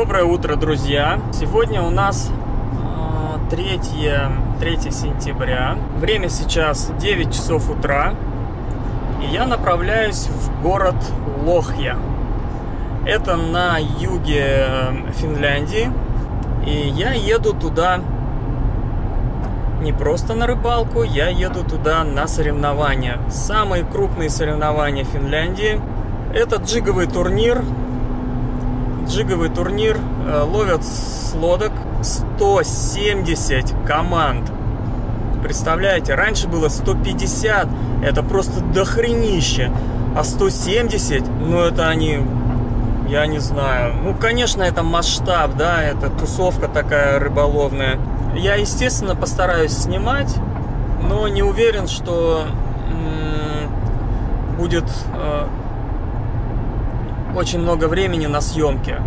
Доброе утро, друзья! Сегодня у нас 3, 3 сентября. Время сейчас 9 часов утра. И я направляюсь в город Лохья. Это на юге э, Финляндии. И я еду туда не просто на рыбалку, я еду туда на соревнования. Самые крупные соревнования Финляндии. Это джиговый турнир. Джиговый турнир э, ловят с лодок 170 команд. Представляете, раньше было 150, это просто дохренище. А 170, ну это они, я не знаю. Ну, конечно, это масштаб, да, это тусовка такая рыболовная. Я, естественно, постараюсь снимать, но не уверен, что будет э, очень много времени на съемке.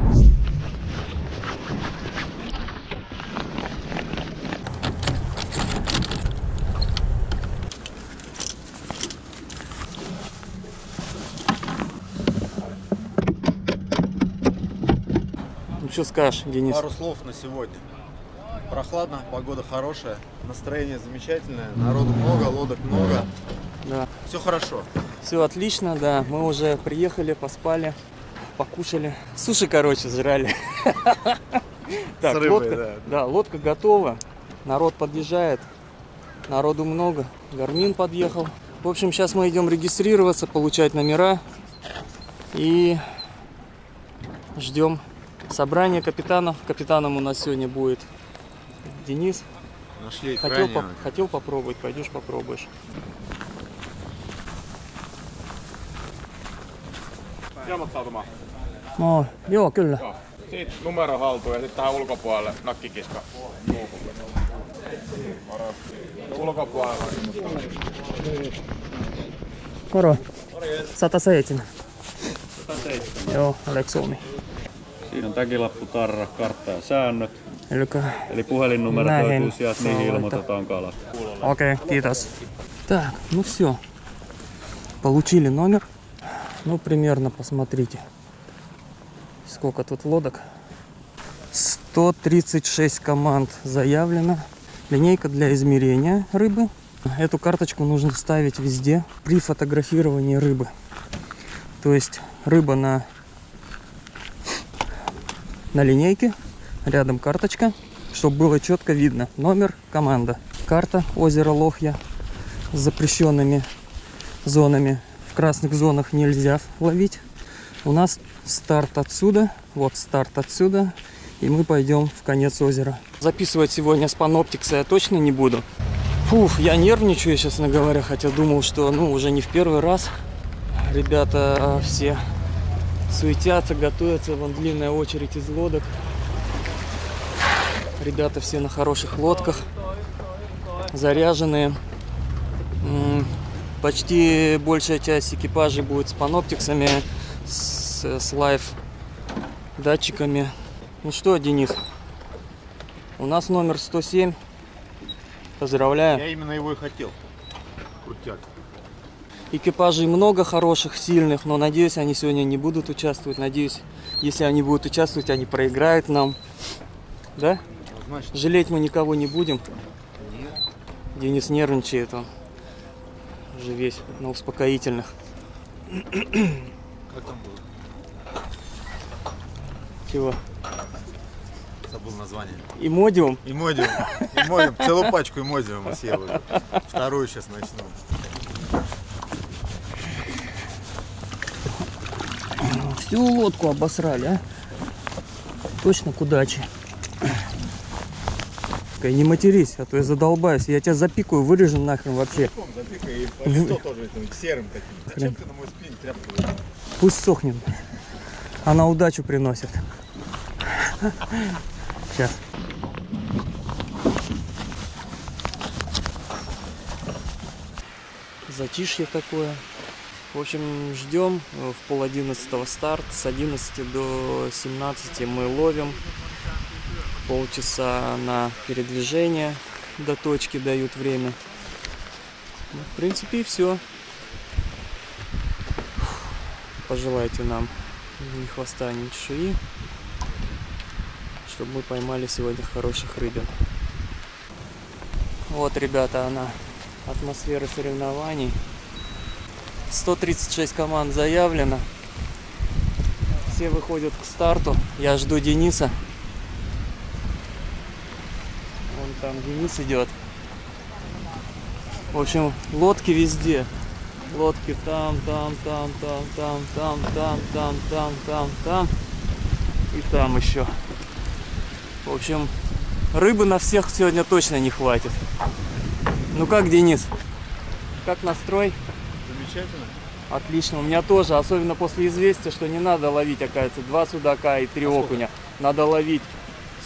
Ну что скажешь, Денис? Пару слов на сегодня. Прохладно, погода хорошая, настроение замечательное, народу много, лодок много. Да. Все хорошо. Все отлично, да. Мы уже приехали, поспали, покушали. Суши, короче, жрали. Так, рыбой, лодка, да. да, лодка готова. Народ подъезжает. Народу много. Гармин подъехал. В общем, сейчас мы идем регистрироваться, получать номера. И ждем собрания капитанов. Капитаном у нас сегодня будет Денис. Нашли Хотел, поп- хотел попробовать, пойдешь попробуешь. Ilmoittautumaan. No, joo, kyllä. Joo. Siitä numero haltuun ja sitten tähän ulkopuolelle nakkikiska luukulle. Ulkopuolella. Moro. 107. Joo, Alex Suomi. Siinä on täkilappu, tarra, kartta ja säännöt. Elikkä... Eli puhelinnumerot Näihin löytyy sieltä, saa niihin laittaa. ilmoitetaan kalat. Окей, китас. Так, ну все. Получили номер. Ну, примерно, посмотрите. Сколько тут лодок. 136 команд заявлено. Линейка для измерения рыбы. Эту карточку нужно ставить везде при фотографировании рыбы. То есть рыба на, на линейке, рядом карточка, чтобы было четко видно номер, команда. Карта озера Лохья с запрещенными зонами. В красных зонах нельзя ловить. У нас старт отсюда, вот старт отсюда, и мы пойдем в конец озера. Записывать сегодня с паноптикса я точно не буду. Фух, я нервничаю, честно говоря, хотя думал, что ну уже не в первый раз. Ребята все суетятся, готовятся, вон длинная очередь из лодок. Ребята все на хороших лодках, заряженные. Почти большая часть экипажей будет с Panoptix ами, с, с live датчиками. Ну что, Денис, у нас номер 107. Поздравляю. Я именно его и хотел. Крутяк. Экипажей много хороших, сильных, но надеюсь, они сегодня не будут участвовать. Надеюсь, если они будут участвовать, они проиграют нам. Да? Однозначно. Жалеть мы никого не будем. Денис нервничает, он уже весь на успокоительных. Как там было? Чего? Забыл название. Имодиум? Имодиум. Имодиум. Целую пачку имодиума съел уже. Вторую сейчас начну. Всю лодку обосрали, а? Точно к удаче. Такая, Не матерись, а то я задолбаюсь. Я тебя запикаю, вырежу нахрен вообще. Запикай и по лицо тоже этим серым таким. Зачем ты на мой спин тряпку? Пусть сохнет. Она удачу приносит. Сейчас. Затишье такое. В общем, ждем. В пол одиннадцатого старт. С 11 до 17 мы ловим. Полчаса на передвижение до точки дают время. Ну, В принципе, и все. Пожелайте нам ни хвоста, ни чешуи. чтобы мы поймали сегодня хороших рыбин. Вот, ребята, она, атмосфера соревнований. 136 команд заявлено. Все выходят к старту. Я жду Дениса. Вон там Денис идет. В общем, лодки везде. Лодки там, там, там, там, там, там, там, там, там, там, там. И там еще. В общем, рыбы на всех сегодня точно не хватит. Ну как, Денис? Как настрой? Замечательно. Отлично. У меня тоже, особенно после известия, что не надо ловить, оказывается, два судака и три окуня. Надо ловить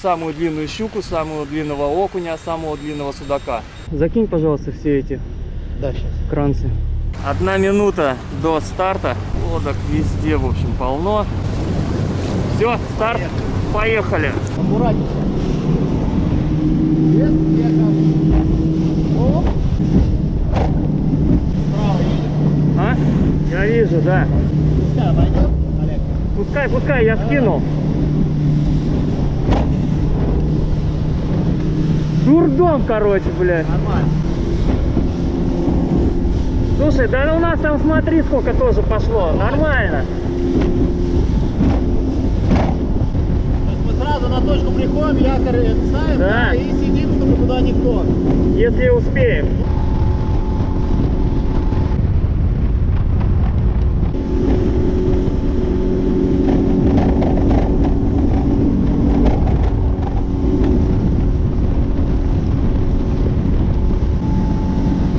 самую длинную щуку, самого длинного окуня, самого длинного судака. Закинь, пожалуйста, все эти Да, сейчас. кранцы. Одна минута до старта. Лодок везде, в общем, полно. Все, старт. Поехали. Аккуратнее. Без бега. Оп. Справа едет. А? Я вижу, да. Пускай обойдет, Олег. Пускай, пускай, я скинул. Дурдом, короче, блядь. Нормально. Слушай, да у нас там смотри, сколько тоже пошло. Нормально. То мы сразу на точку приходим, якорь ставим, Да. да, и сидим, чтобы туда никто. Если успеем.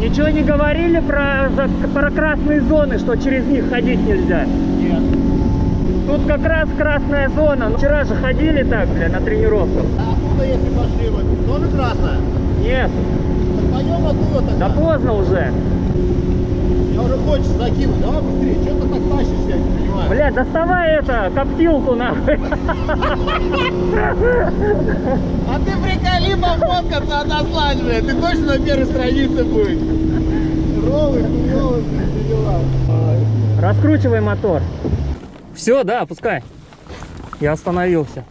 Ничего не говорили про, за- про красные зоны, что через них ходить нельзя? Нет. Тут как раз красная зона. Ну, Вчера же ходили так, бля, на тренировках. А оттуда, если пошли вы, тоже красная? Нет, Так пойдем оттуда да тогда. поздно уже. Я уже хочется закинуть, давай быстрее, что ты так тащишься, я не понимаю. Бля, доставай это, коптилку нахуй. А ты приколи пофоткаться, отослать, блядь, ты точно на первой странице будешь. Раскручивай мотор. Все, да, пускай. Я остановился.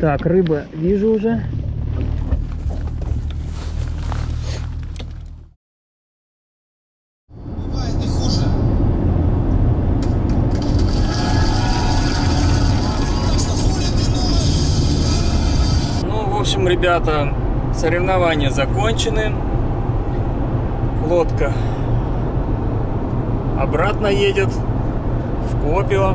Так, рыба вижу уже. Ну, в общем, ребята, соревнования закончены. Лодка обратно едет в Копио.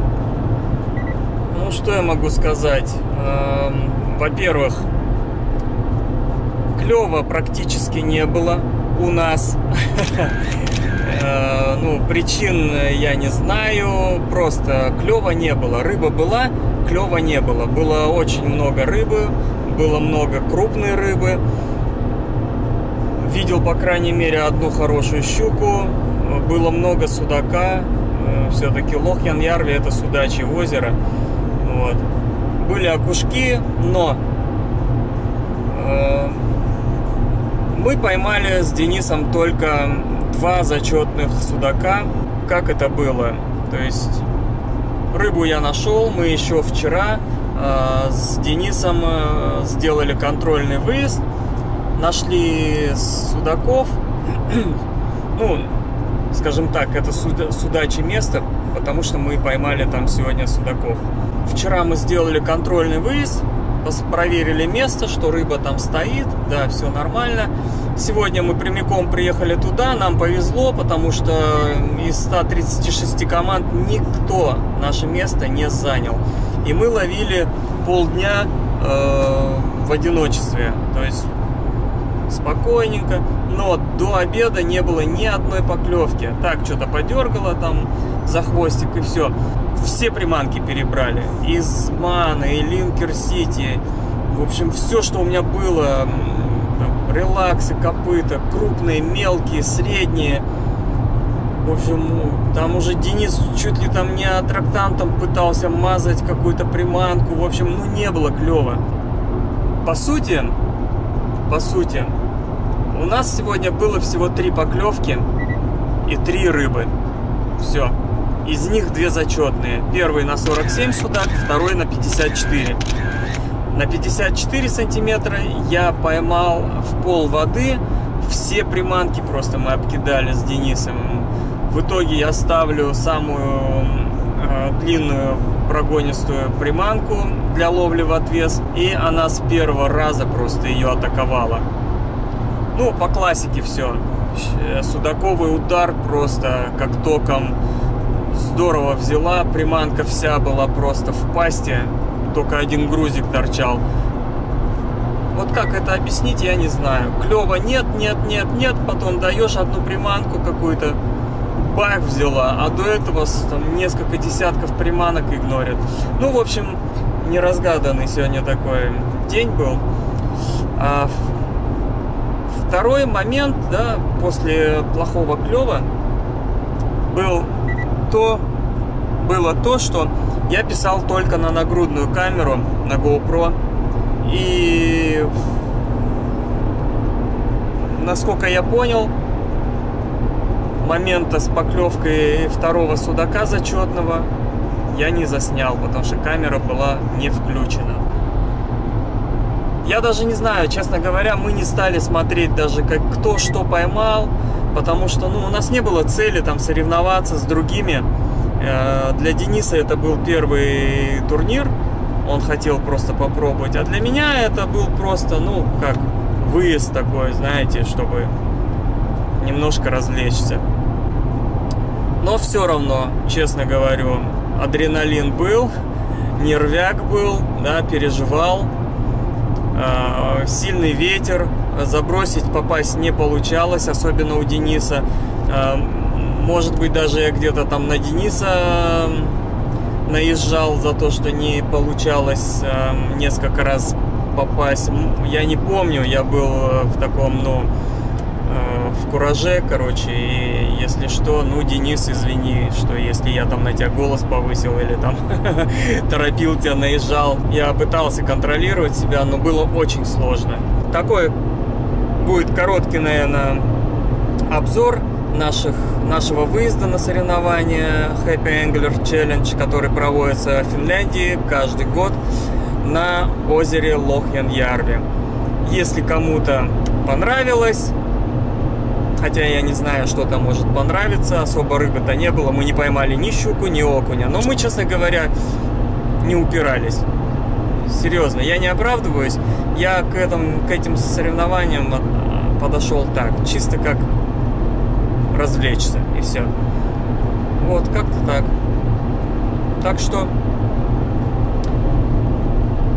Ну, что я могу сказать? Эм, Во-первых, клева практически не было у нас. Э, Ну, причин я не знаю, просто клева не было. Рыба была, клева не было. Было очень много рыбы, было много крупной рыбы. Видел, по крайней мере, одну хорошую щуку. Было много судака. Все-таки Лохьян-Ярви это судачье озеро. Вот. Были окушки, но э, мы поймали с Денисом только два зачетных судака. Как это было? То есть рыбу я нашел, мы еще вчера э, с Денисом э, сделали контрольный выезд, нашли судаков. ну, скажем так, это суда- судачье место, потому что мы поймали там сегодня судаков. Вчера мы сделали контрольный выезд, проверили место, что рыба там стоит, да, все нормально. Сегодня мы прямиком приехали туда, нам повезло, потому что из 136 команд никто наше место не занял. И мы ловили полдня э, в одиночестве, то есть спокойненько, но до обеда не было ни одной поклевки. Так, что-то подергало там за хвостик и все. Все приманки перебрали. Из Маны, и Линкер Сити. В общем, все, что у меня было. там, Релаксы, копыта, крупные, мелкие, средние. В общем, там уже Денис чуть ли там не аттрактантом пытался мазать какую-то приманку. В общем, ну не было клево. По сути, по сути, у нас сегодня было всего три поклевки и три рыбы. Все. Из них две зачетные. Первый на 47 судак, второй на 54. На 54 сантиметра я поймал в пол воды. Все приманки просто мы обкидали с Денисом. В итоге я ставлю самую э, длинную прогонистую приманку для ловли в отвес. И она с первого раза просто ее атаковала. Ну, по классике все. Судаковый удар просто как током здорово взяла. Приманка вся была просто в пасти. Только один грузик торчал. Вот как это объяснить, я не знаю. Клево нет, нет, нет, нет. Потом даешь одну приманку какую-то. Бах взяла. А до этого там несколько десятков приманок игнорит. Ну, в общем, неразгаданный сегодня такой день был. А второй момент, да, после плохого клева был то, было то, что я писал только на нагрудную камеру, на GoPro. И насколько я понял, момента с поклевкой второго судака зачетного я не заснял, потому что камера была не включена. Я даже не знаю, честно говоря, мы не стали смотреть даже, как кто что поймал, потому что ну, у нас не было цели там соревноваться с другими. Э, для Дениса это был первый турнир, он хотел просто попробовать, а для меня это был просто, ну, как выезд такой, знаете, чтобы немножко развлечься. Но все равно, честно говорю, адреналин был, нервяк был, да, переживал. А, сильный ветер, забросить, попасть не получалось, особенно у Дениса. А, может быть, даже я где-то там на Дениса наезжал за то, что не получалось а, несколько раз попасть. Я не помню, я был в таком, ну, в кураже, короче, и если что, ну, Денис, извини, что если я там на тебя голос повысил или там торопил тебя, наезжал. Я пытался контролировать себя, но было очень сложно. Такой будет короткий, наверное, обзор наших, нашего выезда на соревнования Happy Angler Challenge, который проводится в Финляндии каждый год на озере Лохьян-Ярви. Если кому-то понравилось, Хотя я не знаю, что там может понравиться. Особо рыбы-то не было. Мы не поймали ни щуку, ни окуня. Но мы, честно говоря, не упирались. Серьезно, я не оправдываюсь. Я к, этому, к этим соревнованиям подошел так. Чисто как развлечься. И все. Вот, как-то так. Так что...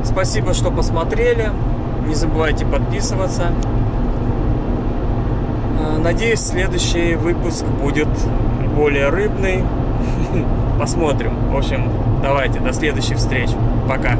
Спасибо, что посмотрели. Не забывайте подписываться. Надеюсь, следующий выпуск будет более рыбный. Посмотрим. В общем, давайте, до следующих встреч. Пока.